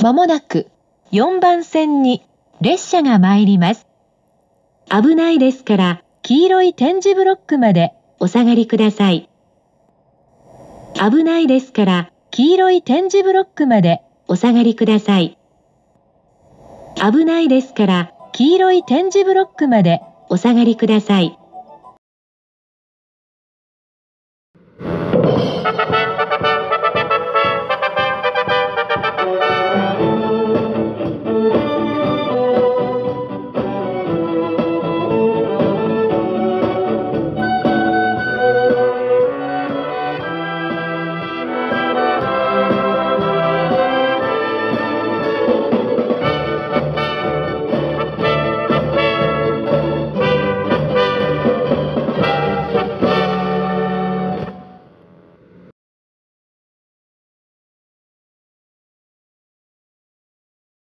まもなく4番線に列車が参ります。危ないですから黄色い点字ブロックまでお下がりください。危ないですから黄色い点字ブロックまでお下がりください。危ないですから黄色い点字ブロックまでお下がりください。